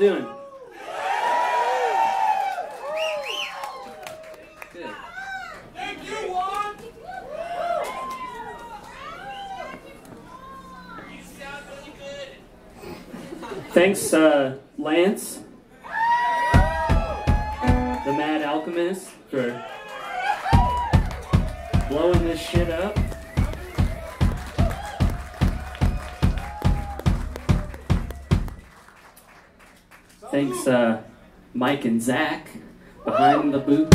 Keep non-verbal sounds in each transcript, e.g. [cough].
Doing? Good. Thanks, uh, Lance, the Mad Alchemist, for blowing this shit up. Thanks, uh, Mike and Zach behind the booth.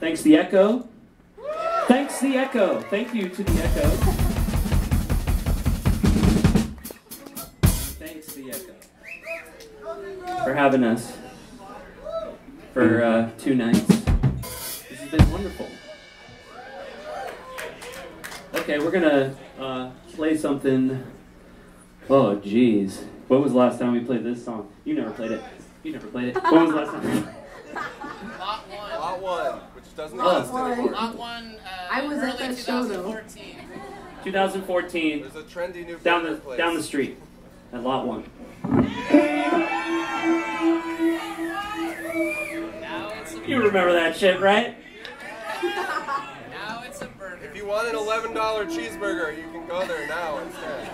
Thanks, the Echo. Thanks, the Echo. Thank you to the Echo. Thanks, the Echo, for having us for uh, two nights. This has been wonderful. Okay, we're gonna uh, play something. Oh, jeez. What was the last time we played this song? You never played it. You never played it. When was the last time? Lot one. Lot one, which doesn't Oh. exist anymore. Lot one. Uh, I was at early that show, though. 2014. 2014. There's a trendy new Down the place. down the street at Lot One. Now it's You remember that shit, right? [laughs] now it's a burger. If you want an $11 cheeseburger, you can go there now instead.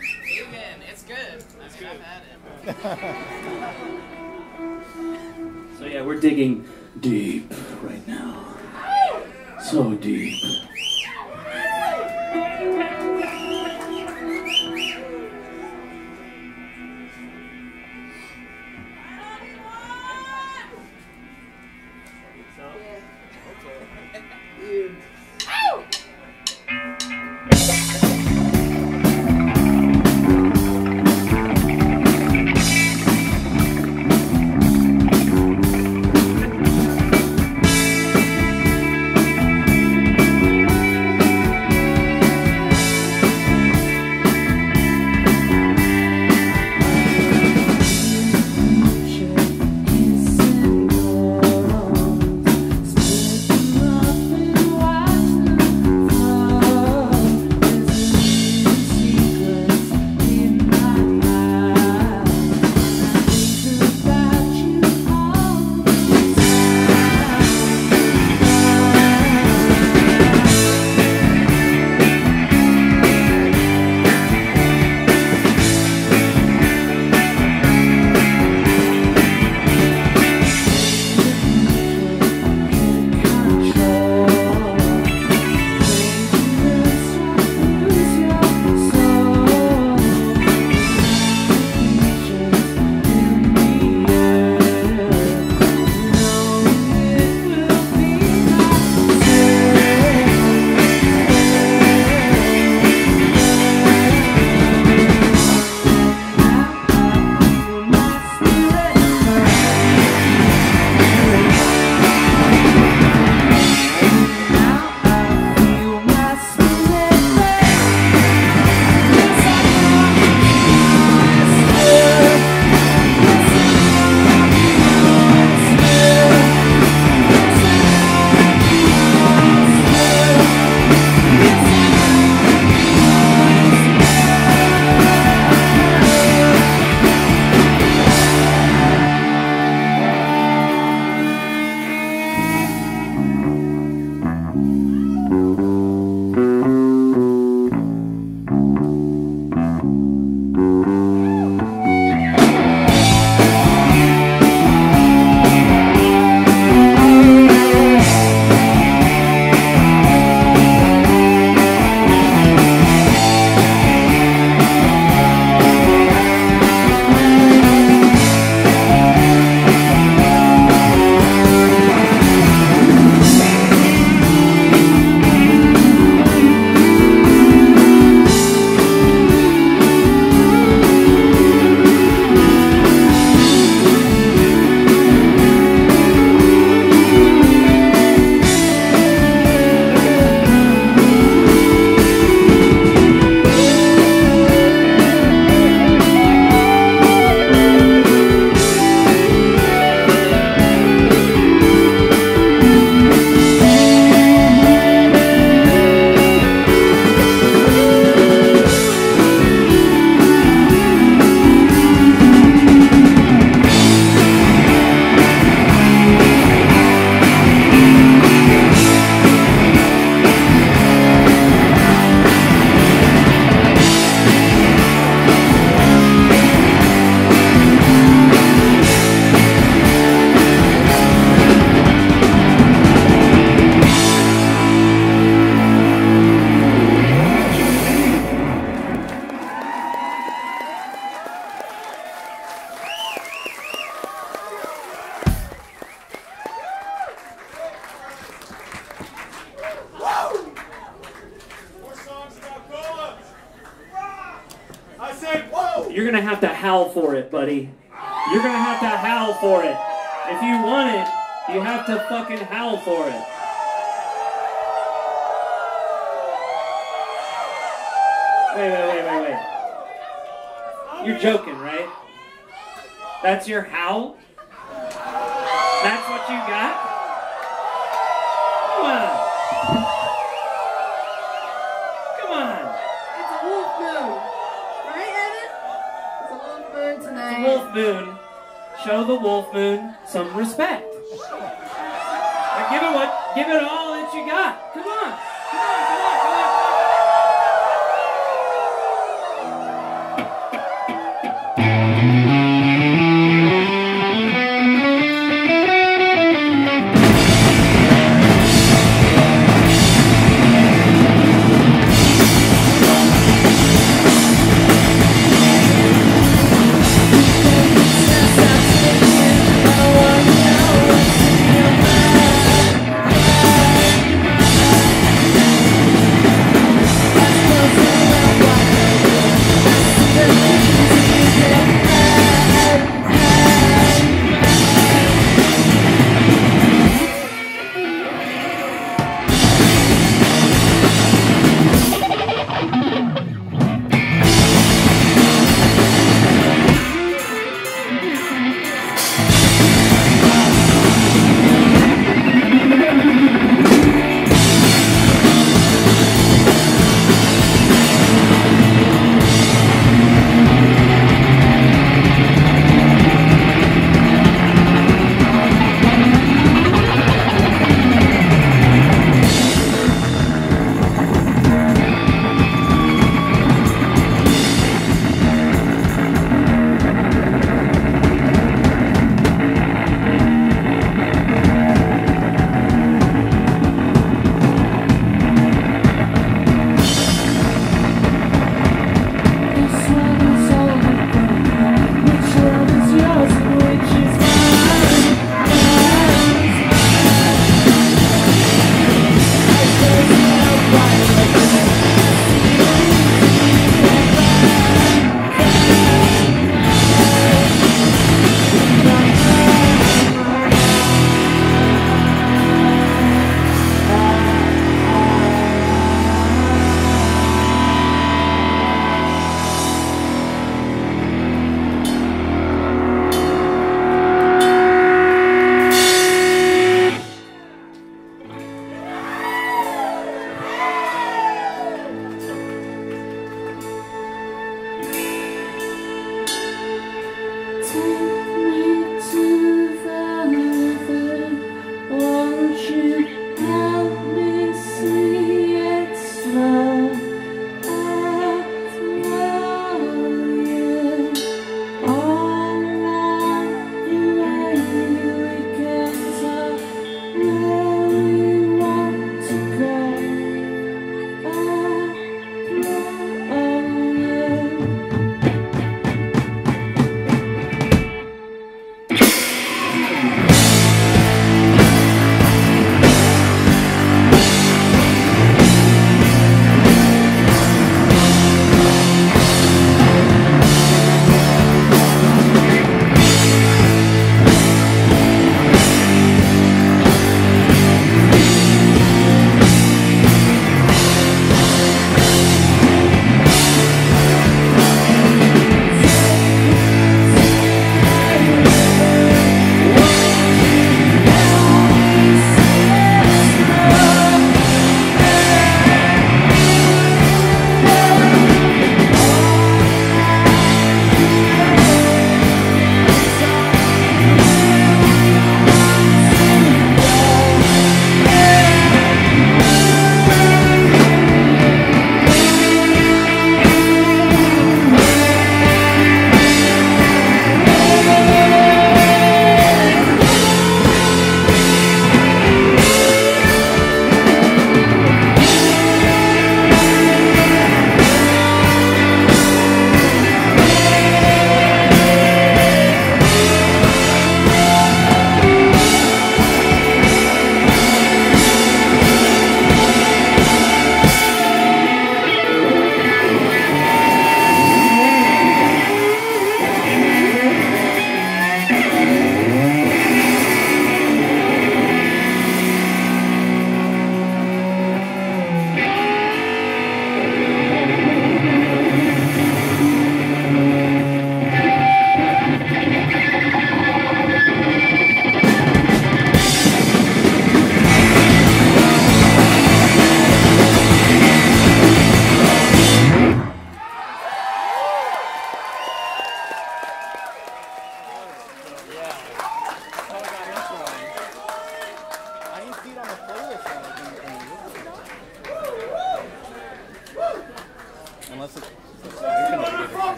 Vegan. It's good. It's good. I've had it. So yeah, we're digging deep right now. So deep.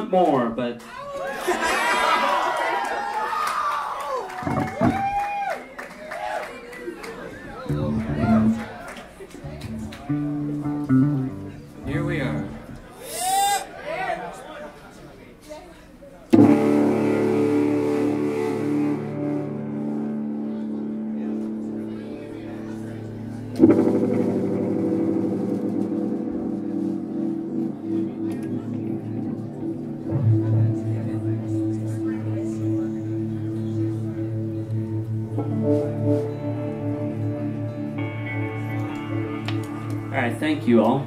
Want more, but you all.